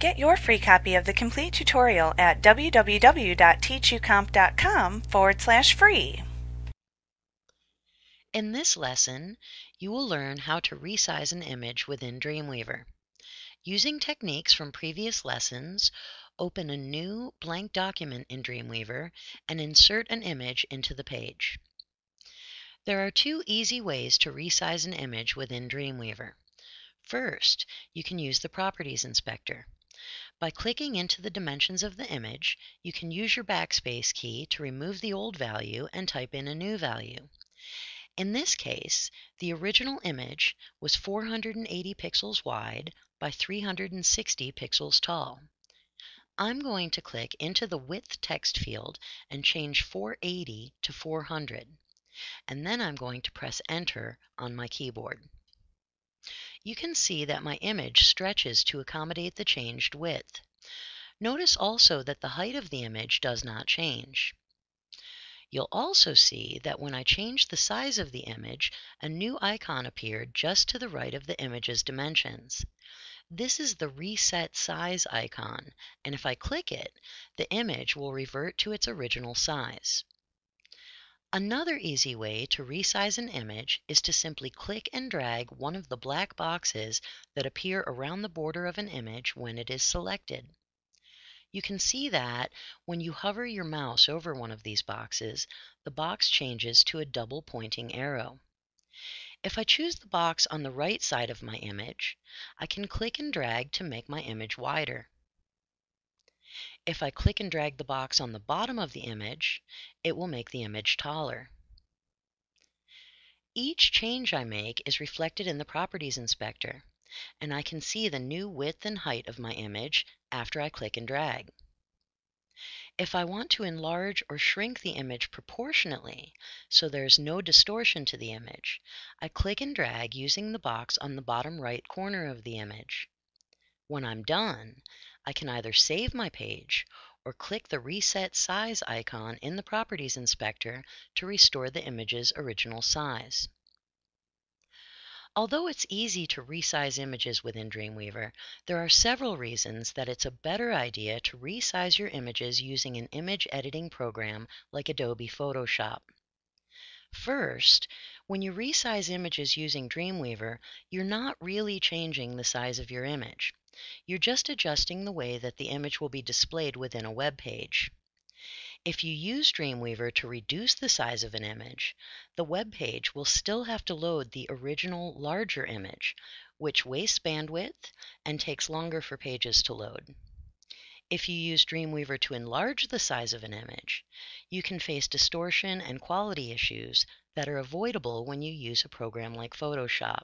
Get your free copy of the complete tutorial at www.teachucomp.com forward slash free. In this lesson, you will learn how to resize an image within Dreamweaver. Using techniques from previous lessons, open a new blank document in Dreamweaver and insert an image into the page. There are two easy ways to resize an image within Dreamweaver. First, you can use the Properties Inspector. By clicking into the dimensions of the image, you can use your backspace key to remove the old value and type in a new value. In this case, the original image was 480 pixels wide by 360 pixels tall. I'm going to click into the width text field and change 480 to 400, and then I'm going to press enter on my keyboard. You can see that my image stretches to accommodate the changed width. Notice also that the height of the image does not change. You'll also see that when I changed the size of the image, a new icon appeared just to the right of the image's dimensions. This is the Reset Size icon, and if I click it, the image will revert to its original size. Another easy way to resize an image is to simply click and drag one of the black boxes that appear around the border of an image when it is selected. You can see that when you hover your mouse over one of these boxes, the box changes to a double pointing arrow. If I choose the box on the right side of my image, I can click and drag to make my image wider. If I click and drag the box on the bottom of the image, it will make the image taller. Each change I make is reflected in the Properties Inspector and I can see the new width and height of my image after I click and drag. If I want to enlarge or shrink the image proportionately so there's no distortion to the image, I click and drag using the box on the bottom right corner of the image. When I'm done, I can either save my page or click the Reset Size icon in the Properties Inspector to restore the image's original size. Although it's easy to resize images within Dreamweaver, there are several reasons that it's a better idea to resize your images using an image editing program like Adobe Photoshop. First, when you resize images using Dreamweaver, you're not really changing the size of your image. You're just adjusting the way that the image will be displayed within a web page. If you use Dreamweaver to reduce the size of an image, the web page will still have to load the original larger image, which wastes bandwidth and takes longer for pages to load. If you use Dreamweaver to enlarge the size of an image, you can face distortion and quality issues that are avoidable when you use a program like Photoshop.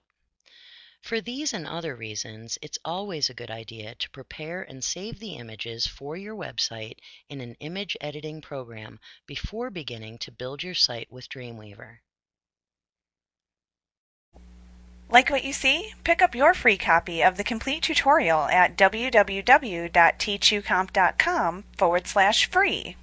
For these and other reasons, it's always a good idea to prepare and save the images for your website in an image editing program before beginning to build your site with Dreamweaver. Like what you see? Pick up your free copy of the complete tutorial at www.teachucomp.com forward slash free.